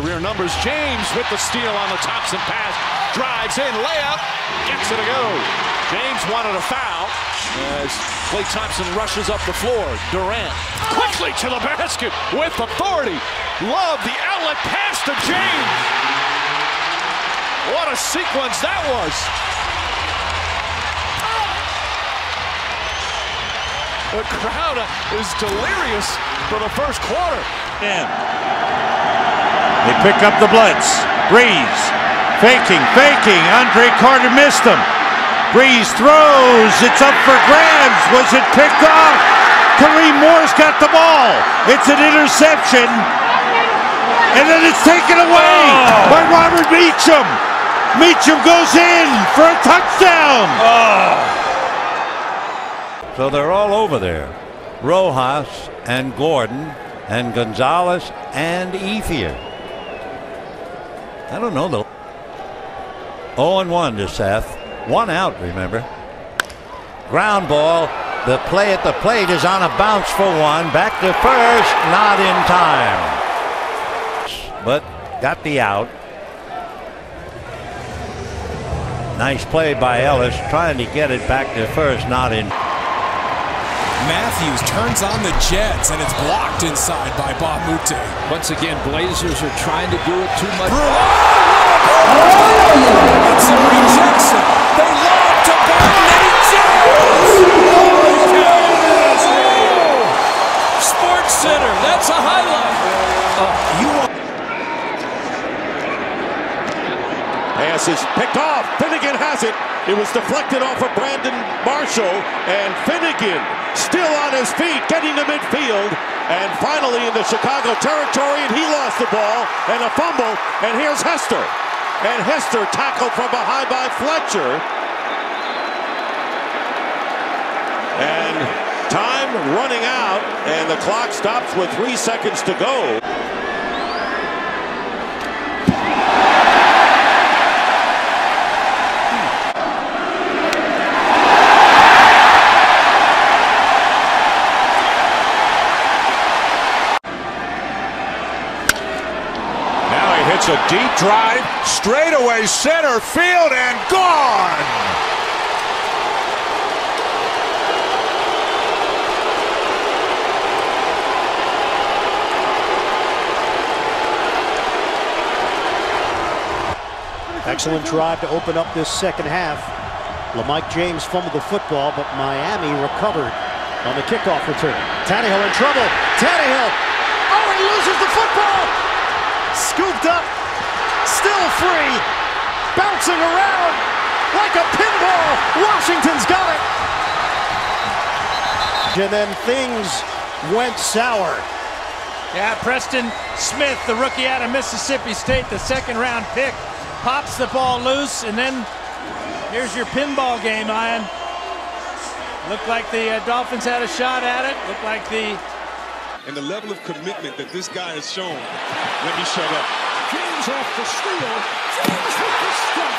career numbers. James with the steal on the Thompson pass. Drives in, layup, gets it to go. James wanted a foul as Klay Thompson rushes up the floor. Durant quickly to the basket with authority. Love the outlet pass to James. What a sequence that was. The crowd is delirious for the first quarter. In. They pick up the blitz. Breeze. Faking, faking. Andre Carter missed him. Breeze throws. It's up for grabs. Was it picked off? Kareem Moore's got the ball. It's an interception. And then it's taken away oh. by Robert Meacham. Meacham goes in for a touchdown. Oh. So they're all over there. Rojas and Gordon and Gonzalez and Ethier. I don't know though. 0 1 to Seth. One out, remember. Ground ball. The play at the plate is on a bounce for one. Back to first. Not in time. But got the out. Nice play by Ellis trying to get it back to first. Not in. Matthews turns on the Jets, and it's blocked inside by Bob Moute. Once again, Blazers are trying to do it too much. It's Pass is picked off. Finnegan has it. It was deflected off of Brandon Marshall, and Finnegan still on his feet, getting to midfield, and finally in the Chicago territory, and he lost the ball, and a fumble, and here's Hester. And Hester tackled from behind by Fletcher. And time running out, and the clock stops with three seconds to go. a deep drive, straightaway center field, and gone. Excellent drive to open up this second half. LaMichael James fumbled the football, but Miami recovered on the kickoff return. Tannehill in trouble. Tannehill. Oh, he loses the football. Scooped up still free, bouncing around like a pinball. Washington's got it. And then things went sour. Yeah, Preston Smith, the rookie out of Mississippi State, the second round pick, pops the ball loose, and then here's your pinball game, Ian. Looked like the uh, Dolphins had a shot at it. Looked like the. And the level of commitment that this guy has shown. Let me shut up. James off the steal. James with the stuff.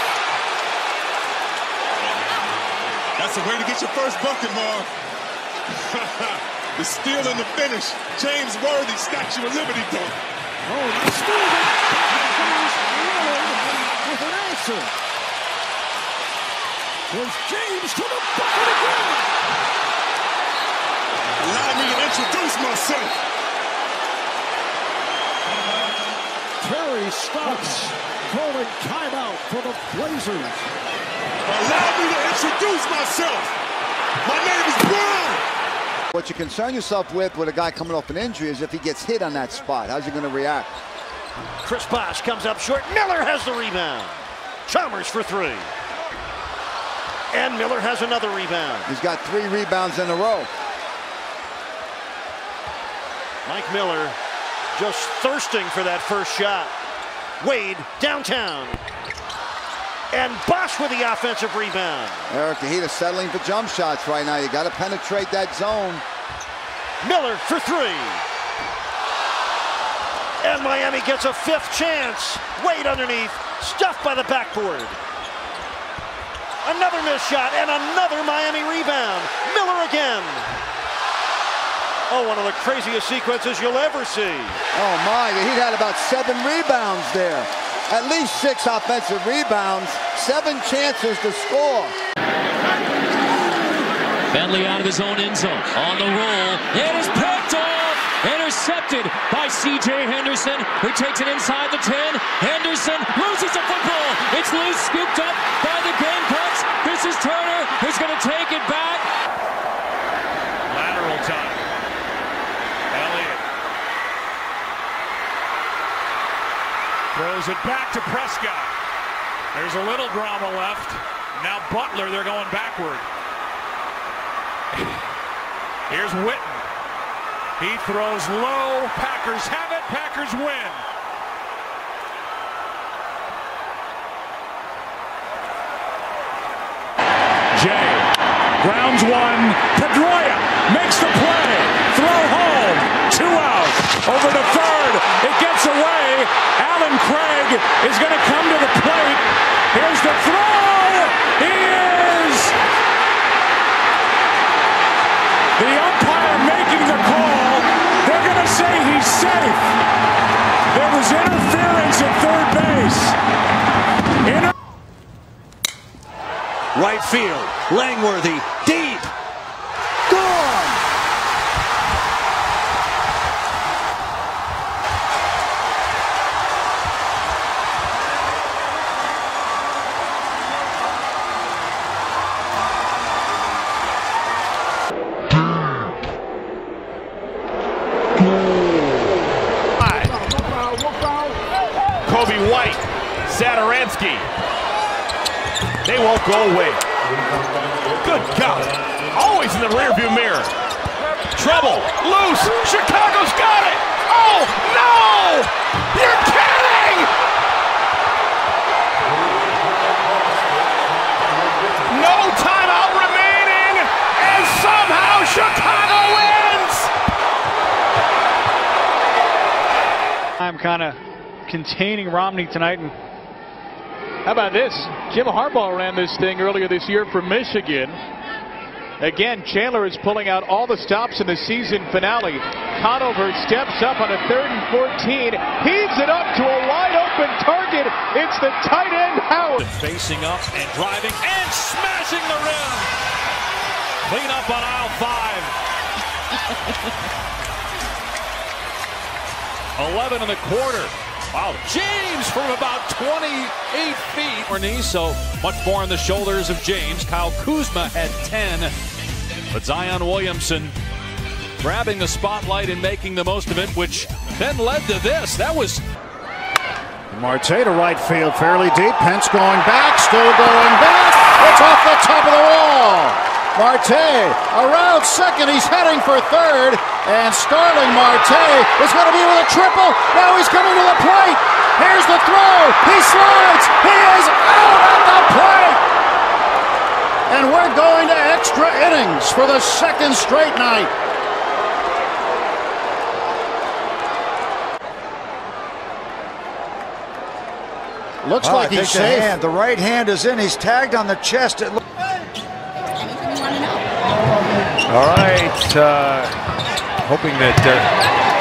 That's the way to get your first bucket, Marv. the steal and the finish. James Worthy, Statue of Liberty dunk. Oh, nice steal. with an answer. There's James to the bucket again. Allow me to introduce myself. Terry Stotts calling timeout for the Blazers. Allow me to introduce myself. My name is Brown. What you concern yourself with with a guy coming off an injury is if he gets hit on that spot. How's he going to react? Chris Bosh comes up short. Miller has the rebound. Chalmers for three. And Miller has another rebound. He's got three rebounds in a row. Mike Miller just thirsting for that first shot. Wade downtown. And Bosh with the offensive rebound. Eric Kahita settling for jump shots right now. You got to penetrate that zone. Miller for three. And Miami gets a fifth chance. Wade underneath, stuffed by the backboard. Another missed shot and another Miami rebound. Miller again. Oh, one of the craziest sequences you'll ever see. Oh my, he had about seven rebounds there. At least six offensive rebounds, seven chances to score. Bentley out of his own end zone. On the roll. It is picked off. Intercepted by C.J. Henderson, who takes it inside the 10. Henderson loses the football. It's loose, scooped up by the Gamecocks. This is Turner, who's going to take it back. It back to Prescott. There's a little drama left. Now Butler, they're going backward. Here's Witten. He throws low. Packers have it. Packers win. Jay grounds one. Pedroia makes the play. Throw home. Two out. Over to third. It gets away. Allen Craig is going to come to the plate. Here's the throw. He is. The umpire making the call. They're going to say he's safe. There was interference at third base. Inter- Right field. Langworthy. Deep. Zadaransky. They won't go away. Good God. Always in the rearview mirror. Trouble. Loose. Chicago's got it. Oh, no! You're kidding! No timeout remaining, and somehow Chicago wins! I'm kind of containing Romney tonight. And how about this? Jim Harbaugh ran this thing earlier this year for Michigan. Again, Chandler is pulling out all the stops in the season finale. Conover steps up on a third and 14, heaves it up to a wide open target. It's the tight end Howard. Facing up and driving and smashing the rim. Clean up on aisle five. 11 in the quarter. Wow, James from about 28 feet. Or so much more on the shoulders of James. Kyle Kuzma had 10. But Zion Williamson grabbing the spotlight and making the most of it, which then led to this. That was Marte to right field, fairly deep. Pence going back, still going back. It's off the top of the wall. Marte around second. He's heading for third. And Starling Marte is going to be with a triple. Now he's coming to the plate. Here's the throw. He slides. He is out at the plate. And we're going to extra innings for the second straight night. Looks Oh, like he's think the safe. hand- the right hand is in. He's tagged on the chest. It look- All right. Uh, hoping that uh,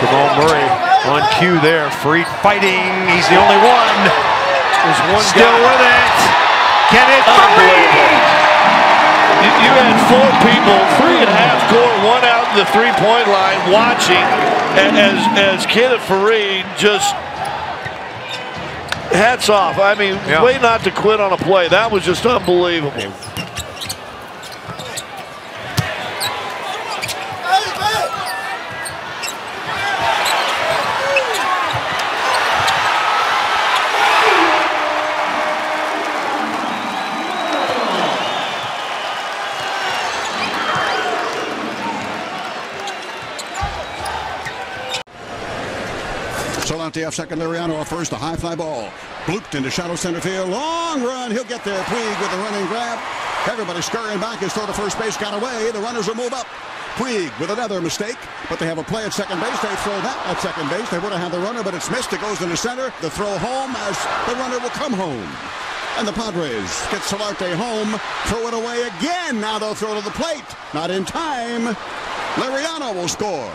Jamal Murray on cue there. Free fighting. He's the only one. There's one Still guy. with it. Can it three? You, you had four people, three and a half court, one out in the three-point line, watching a- as as Kenneth Faried just hats off. I mean, Yeah. way not to quit on a play. That was just unbelievable. Solantiev secondary on or first, a high fly ball. Blooped into shallow center field. Long run. He'll get there. Puig with a running grab. Everybody scurrying back. His throw to first base got away. The runners will move up. Puig with another mistake, but they have a play at second base. They throw that at second base. They would have had the runner, but it's missed. It goes into center. The throw home as the runner will come home. And the Padres get Solarte home. Throw it away again. Now they'll throw to the plate. Not in time. Liriano will score.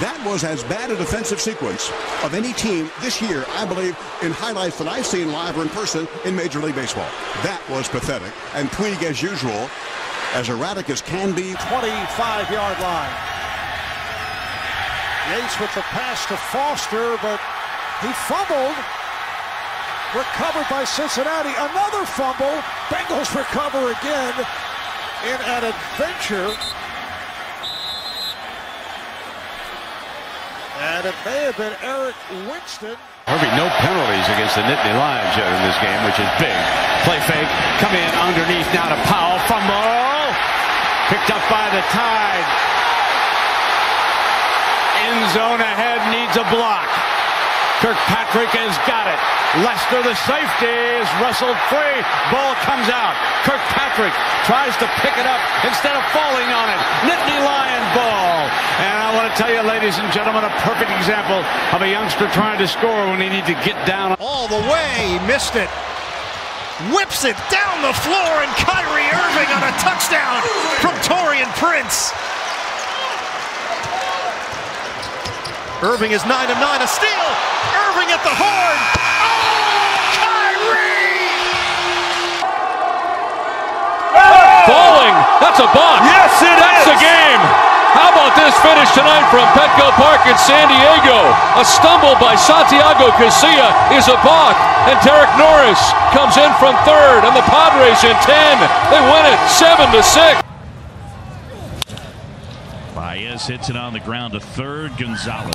That was as bad a defensive sequence of any team this year, I believe, in highlights that I've seen live or in person in Major League Baseball. That was pathetic. And Puig, as usual, as erratic as can be. 25-yard line. Yates with the pass to Foster, but he fumbled. Recovered by Cincinnati. Another fumble. Bengals recover again in an adventure. And it may have been Eric Winston. Harvey, no penalties against the Nittany Lions yet in this game, which is big. Play fake, come in underneath now to Powell. Fumble! Picked up by the Tide. End zone ahead, needs a block. Kirkpatrick has got it. Lester, the safety, is wrestled free. Ball comes out. Kirkpatrick tries to pick it up instead of falling on it. Nittany Lion ball. And I want to tell you, ladies and gentlemen, a perfect example of a youngster trying to score when he needs to get down. All the way, missed it. Whips it down the floor, and Kyrie Irving on a touchdown from Taurean Prince. Irving is 9 of 9, a steal. Irving at the horn. Oh, Kyrie! Falling. That's a balk. Yes, it That's is. the game. How about this finish tonight from Petco Park in San Diego? A stumble by Santiago Casilla is a balk, and Derek Norris comes in from third, and the Padres in 10. They win it 7 to 6. Baez hits it on the ground to third. Gonzalez.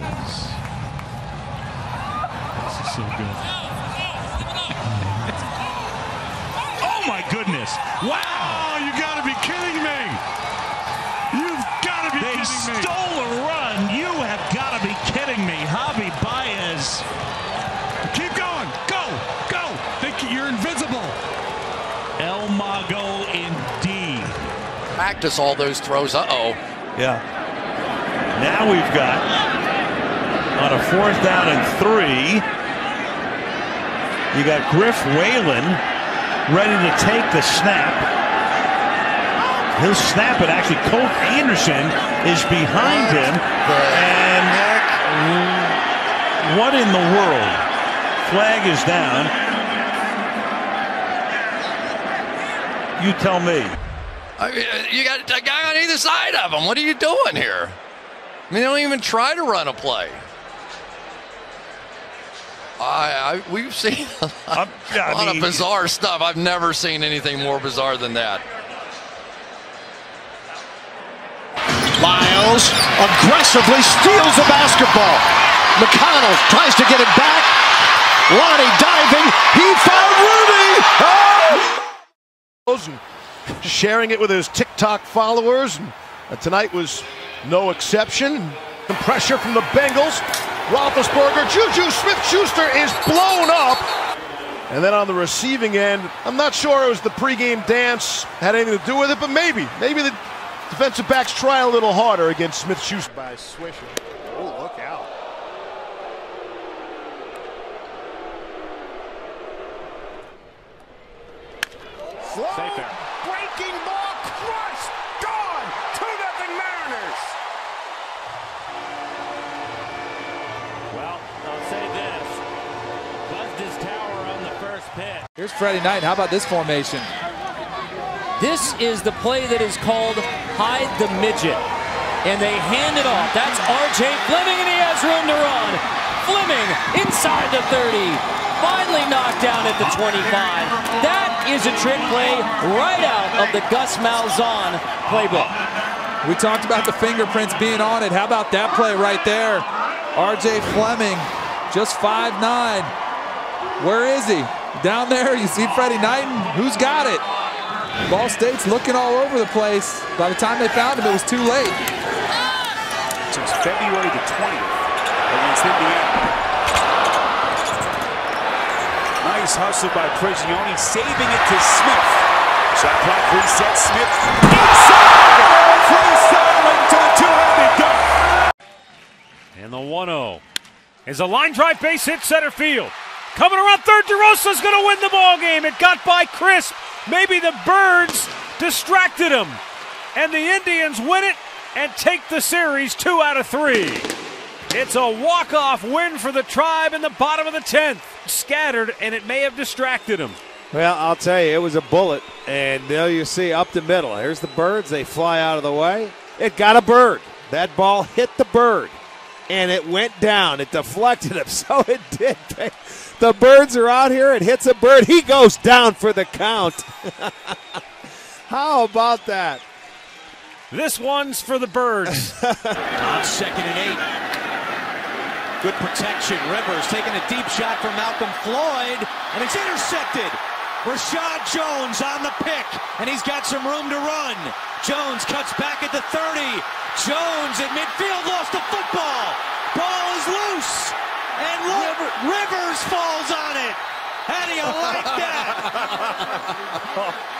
This is so good. oh my goodness! Wow! You got to be kidding me! You've got to be They kidding me! stole a run. You have got to be kidding me. Javi Baez. Keep going! Go! Go! Think you're invisible. El Mago indeed. Practice all those throws. Uh oh. Yeah. Now we've got on a fourth down and three. You got Griff Whalen ready to take the snap. He'll snap it. Actually, Colt Anderson is behind him. And what in the world? Flag is down. You tell me. I mean, you got a guy on either side of him. What are you doing here? I mean, they don't even try to run a play. I, I we've seen a lot, yeah, I a lot mean- of bizarre stuff. I've never seen anything more bizarre than that. Lyles aggressively steals the basketball. McConnell tries to get it back. Lonnie diving. He found Rudy. Oh! and sharing it with his TikTok followers. And uh, tonight was no exception. Some pressure from the Bengals. Roethlisberger, Juju Smith-Schuster is blown up. And then on the receiving end, I'm not sure it was the pregame dance had anything to do with it, but maybe, maybe the defensive backs try a little harder against Smith-Schuster. By Swisher. Oh, look out. Safe there. Breaking ball crushed. Here's Freddie Knight. How about this formation? This is the play that is called Hide the Midget. And they hand it off. That's RJ Fleming, and he has room to run. Fleming inside the 30. Finally knocked down at the 25. That is a trick play right out of the Gus Malzahn playbook. We talked about the fingerprints being on it. How about that play right there? RJ Fleming, just 5'9". Where is he? Down there, you see Freddie Knighton? Who's got it? Ball State's looking all over the place. By the time they found him, it was too late. Since February the 20th against Indiana. Nice hustle by Prigioni, saving it to Smith. Shot clock reset. Smith inside. Freestyle into a two-handed dunk. And the 1 0. Is a line drive base hit center field. Coming around third, DeRosa's going to win the ball game. It got by Crisp. Maybe the Birds distracted him. And the Indians win it and take the series two out of three. It's a walk-off win for the tribe in the bottom of the 10th. Scattered, and it may have distracted him. Well, I'll tell you, it was a bullet. And there you see up the middle. Here's the birds. They fly out of the way. It got a bird. That ball hit the bird. And it went down. It deflected him. So it did. The birds are out here. It hits a bird. He goes down for the count. How about that? This one's for the birds. On second and eight. Good protection. Rivers taking a deep shot from Malcolm Floyd, and it's intercepted. Reshad Jones on the pick, and he's got some room to run. Jones cuts back at the 30. Jones at midfield lost the football. Ball is loose, and look, Rivers falls on it. How do you like that?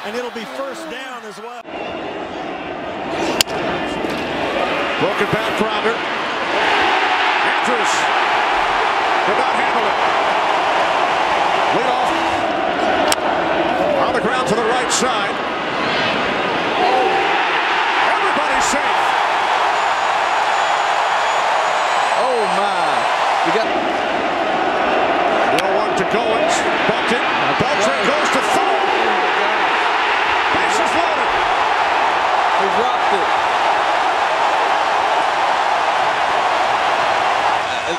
and it'll be first down as well. Broken back grounder. Andrus could not handle it. Lead off. On the ground to the right side. Everybody's safe. Oh, my. We got. No one to Goins. Bumped it. Beltran goes to third. Bases loaded. He dropped it.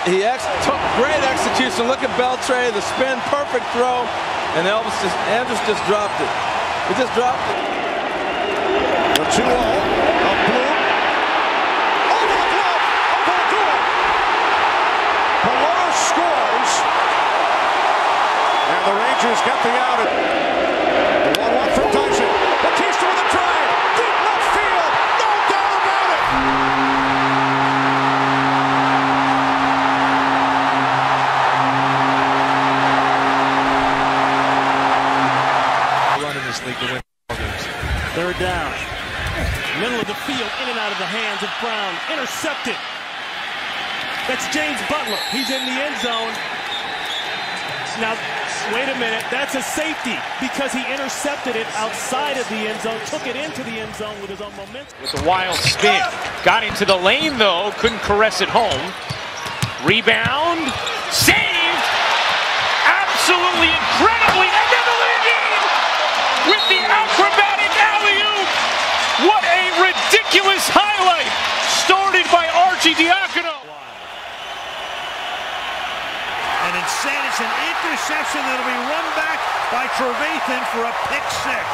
he ex- took great execution. Look at Beltre, the spin, perfect throw, and Elvis just Andrus just dropped it. He just dropped it. The 2 0 of. Over the glove scores. And the Rangers get the out. The 1 1 from Dyson. Bautista with a drive. Intercepted. That's James Butler. He's in the end zone. Now, wait a minute. That's a safety because he intercepted it outside of the end zone, took it into the end zone with his own momentum. With a wild spin. Got into the lane, though. Couldn't caress it home. Rebound. Saved. Absolutely incredibly. The lead with the acrobatic alley-oop. What a ridiculous highlight. Started by Archie Diacono. And instead, it's an interception that'll be run back by Trevathan for a pick six.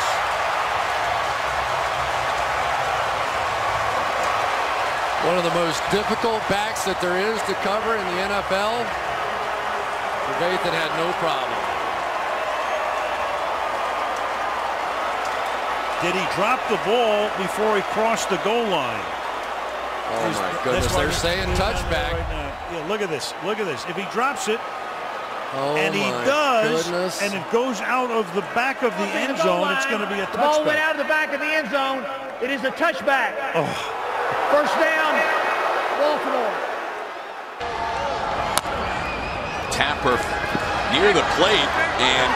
One of the most difficult backs that there is to cover in the NFL. Trevathan had no problem. Did he drop the ball before he crossed the goal line? Oh my goodness, they're saying touchback. Right. Yeah, look at this. Look at this. If he drops it, Oh and he does, goodness. and it goes out of the back of the end zone, it's going to be a The ball went out of the back of the end zone. It is a touchback. Oh. First down, Baltimore. Tapper near the plate, and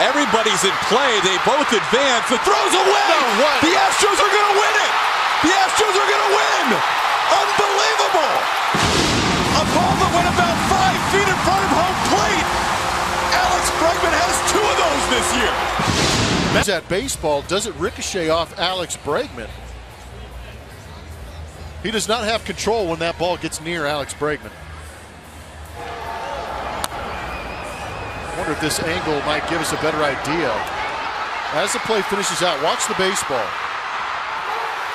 everybody's in play. They both advance. The throw's away. The Astros are going to win it. The Astros are going to win. Unbelievable. A ball that went about five feet in front of home plate. Alex Bregman has two of those this year. That baseball doesn't ricochet off Alex Bregman. He does not have control when that ball gets near Alex Bregman. I wonder if this angle might give us a better idea. As the play finishes out, watch the baseball.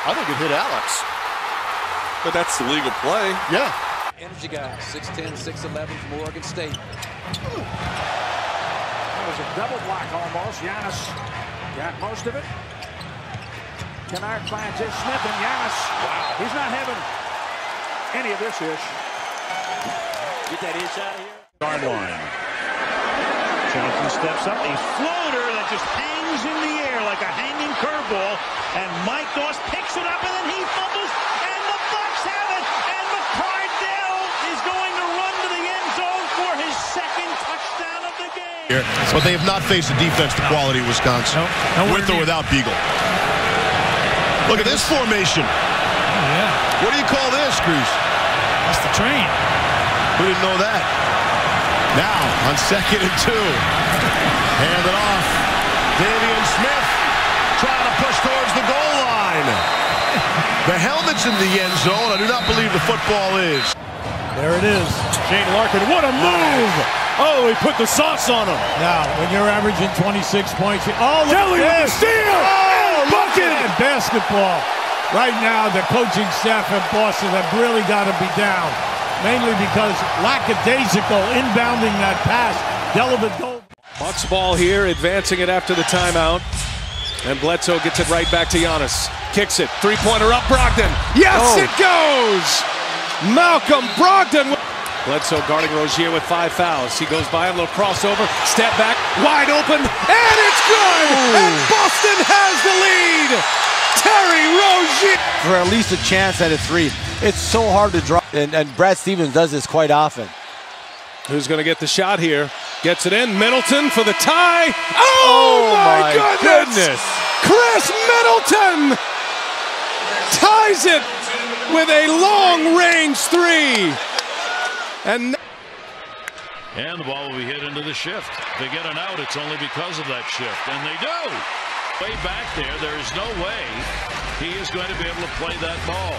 I think it hit Alex. But that's the legal play. Yeah. Energy guy, 6'10", 6'11", from Oregon State. That was a double block almost. Giannis got most of it. Kennard finds his Smith and Giannis. Wow. He's not having any of this ish. Get that ish out of here. Yard line. Johnson steps up. A floater that just hangs in the air like a hanging curveball. And Mike Doss picks it up and then he fumbles. And the Bucks have it. And McCardell is going to run to the end zone for his second touchdown of the game. Here, But they have not faced a defense to quality Wisconsin. with or without Beagle. Look at this formation. Oh, yeah. What do you call this, Cruz? That's the train. Who didn't know that? Now on second and two. Hand it off. Davian Smith trying to push towards the goal line. The helmet's in the end zone. I do not believe the football is. There it is. Shane Larkin. What a move! Oh, he put the sauce on him. Now, when you're averaging 26 points, oh, look Kelly at with this. the steal! Oh, look Bucket! at that basketball. Right now, the coaching staff in Boston have really got to be down, mainly because lackadaisical inbounding that pass. Delavan Gold. Bucks ball here, advancing it after the timeout. And Bledsoe gets it right back to Giannis. Kicks it. Three-pointer up, Brogdon. Yes, Oh. it goes! Malcolm Brogdon. Bledsoe guarding Rozier with five fouls. He goes by, a little crossover, step back, wide open, and it's good! And Boston has the lead! Terry Rozier! for at least a chance at a three. It's so hard to drop, and, and Brad Stevens does this quite often. Who's going to get the shot here? Gets it in. Middleton for the tie. Oh, Oh, my, my goodness. goodness. Khris Middleton ties it with a long range three. And And the ball will be hit into the shift. If they get an out, it's only because of that shift. And they do. Way back there, there is no way he is going to be able to play that ball.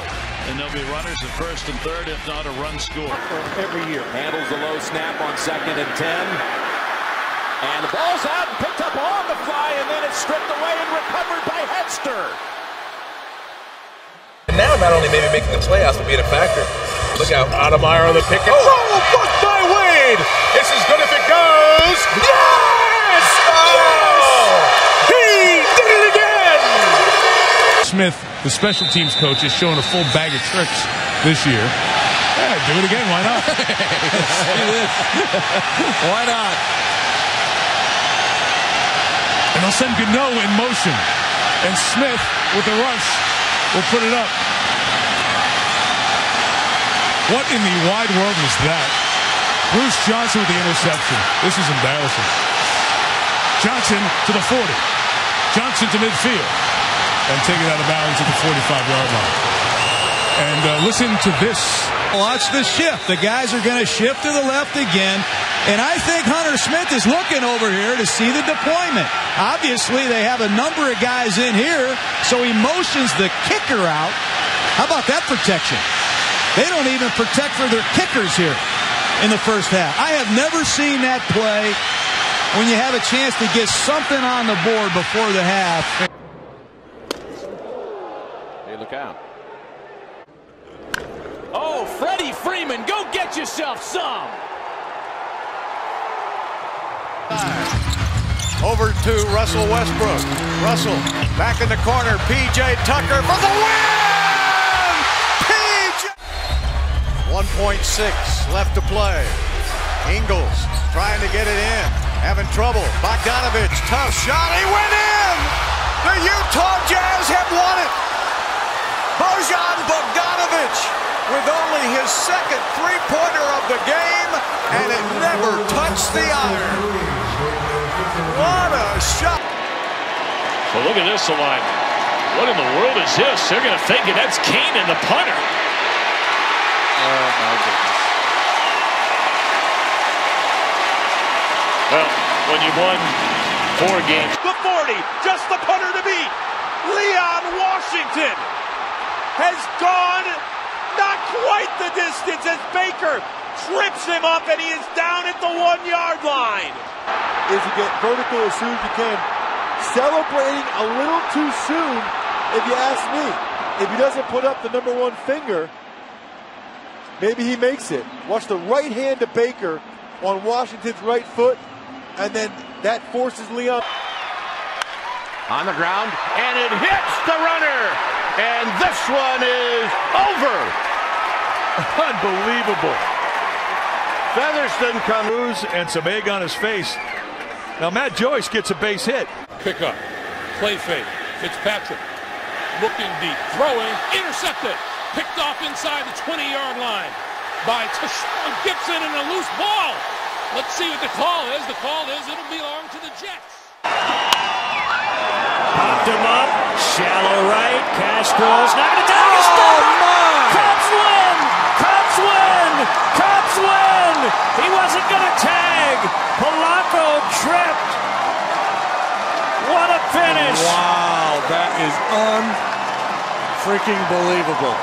And there'll be runners at first and third, if not a run score. Every year. Handles the low snap on second and 10. And the ball's out and picked up on the fly, and then it's stripped away and recovered by Hester. And now not only maybe making the playoffs, but being a factor. Look out, Ademeyer on the pick and oh, roll, oh, blocked by Wade. This is good if it goes. Yes! Oh! He did it again! Smith, the special teams coach, is showing a full bag of tricks this year. Yeah, do it again. Why not? Why not? And they'll send Gano in motion. And Smith, with the rush, will put it up. What in the wide world was that? Bruce Johnson with the interception. This is embarrassing. Johnson to the 40. Johnson to midfield. And taken out of bounds at the 45-yard line. And uh, listen to this. Watch the shift. The guys are going to shift to the left again. And I think Hunter Smith is looking over here to see the deployment. Obviously, they have a number of guys in here, so he motions the kicker out. How about that protection? They don't even protect for their kickers here in the first half. I have never seen that play when you have a chance to get something on the board before the half. Hey, look out. Oh, Freddie Freeman, go get yourself some. Over to Russell Westbrook. Russell back in the corner. PJ Tucker for the win! PJ! 1.6 left to play. Ingles trying to get it in. Having trouble. Bogdanovich, tough shot. He went in! The Utah Jazz have won it! Bojan Bogdanovich with only his second three-pointer of the game, and it never touched shot! So look at this alignment. What in the world is this? They're going to think it. That's Kane and the punter. Oh, my goodness. Well, when you won four games. The 40, just the punter to beat. Leon Washington has gone not quite the distance as Baker trips him up and he is down at the one yard line. Is to get vertical as soon as you can. Celebrating a little too soon, if you ask me. If he doesn't put up the number one finger, maybe he makes it. Watch the right hand to Baker on Washington's right foot, and then that forces Leon. On the ground, and it hits the runner. And this one is over. Unbelievable. Featherston comes loose and some egg on his face. Now Matt Joyce gets a base hit. Pick up. Play fake. Fitzpatrick. Looking deep. Throwing. Intercepted. Picked off inside the 20-yard line by Tashaun Gipson and a loose ball. Let's see what the call is. The call is it'll belong to the Jets. Popped him up. Shallow right. Castros. Knocked it down. Oh, He wasn't going to tag. Polanco tripped. What a finish. Wow, that is unfreaking believable.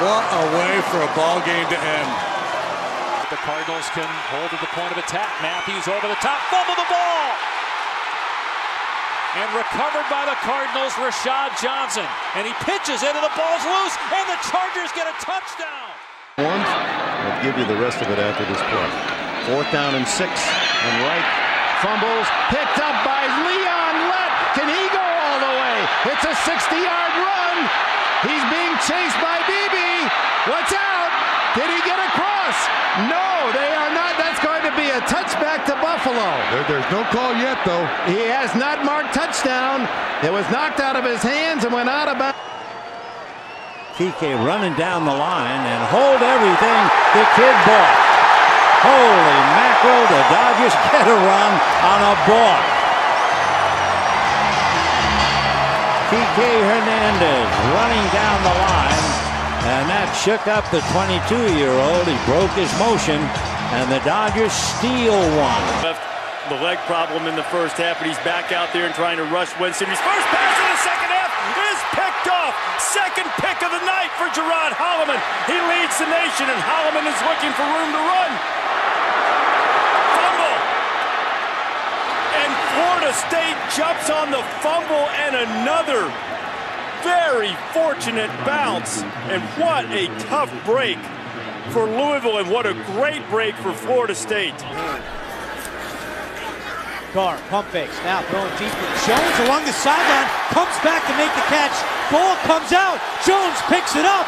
What a way for a ball game to end. The Cardinals can hold at the point of attack. Matthews over the top, fumble the ball. And recovered by the Cardinals, Rashad Johnson. And he pitches it, and the ball's loose, and the Chargers get a touchdown. One, I'll give you the rest of it after this play. Fourth down and six, and right fumbles, picked up by Leon Lett. Can he go all the way? It's a 60-yard run. He's being chased by Beebe. What's out? Did he get across? No, they are not. That's going to be a touchback to Buffalo. There, there's no call yet, though. He has not marked touchdown. It was knocked out of his hands and went out of bounds. Kike running down the line and hold everything the kid bought. Holy mackerel, the Dodgers get a run on a ball. Kike Hernandez running down the line, and that shook up the 22-year-old. He broke his motion, and the Dodgers steal one. The leg problem in the first half, but he's back out there and trying to rush Winston. His first pass in the second off. Second pick of the night for Gerod Holliman. He leads the nation, and Holloman is looking for room to run. Fumble. And Florida State jumps on the fumble and another very fortunate bounce. And what a tough break for Louisville, and what a great break for Florida State. Carr, pump fakes, now throwing deep. Jones along the sideline, comes back to make the catch. Ball comes out. Jones picks it up.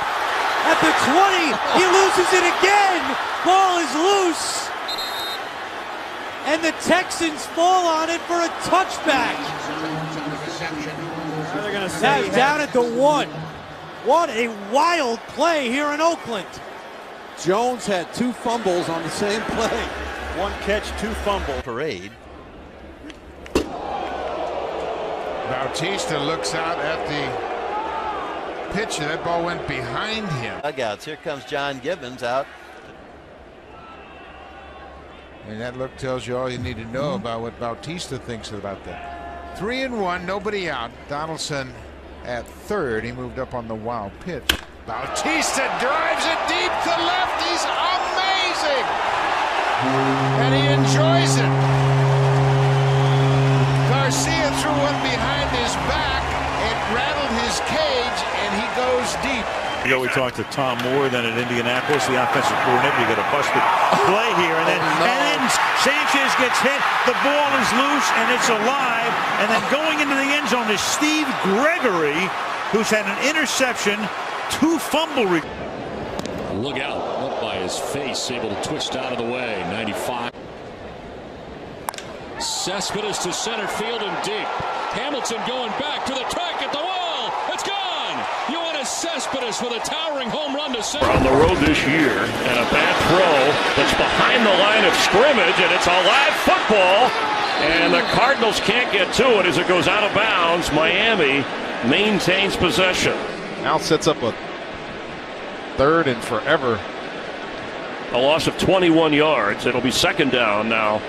At the 20, he loses it again. Ball is loose. And the Texans fall on it for a touchback. Now down at the one. What a wild play here in Oakland. Jones had two fumbles on the same play. One catch, two fumble parade. Bautista looks out at the pitch, that ball went behind him. Dugouts. Here comes John Gibbons out. And that look tells you all you need to know mm-hmm. about what Bautista thinks about that. Three and one, nobody out. Donaldson at third. He moved up on the wild pitch. Bautista drives it deep to left. He's amazing. And he enjoys it. Garcia threw one behind he goes deep. ago we talked to Tom Moore then at Indianapolis, the offensive coordinator. You got a busted play here, and then oh, and then Sanchez gets hit. The ball is loose and it's alive. And then going into the end zone is Steve Gregory, who's had an interception, two fumble. Re- Look out. Up by his face, able to twist out of the way. 95. Cespedes to center field and deep. Hamilton going back to the track at the wall. It's gone. Yoenis Cespedes with a towering home run to center. on the road this year, and a bad throw that's behind the line of scrimmage, and it's a live football. And the Cardinals can't get to it as it goes out of bounds. Miami maintains possession. Now sets up a third and forever. A loss of 21 yards. It'll be second down now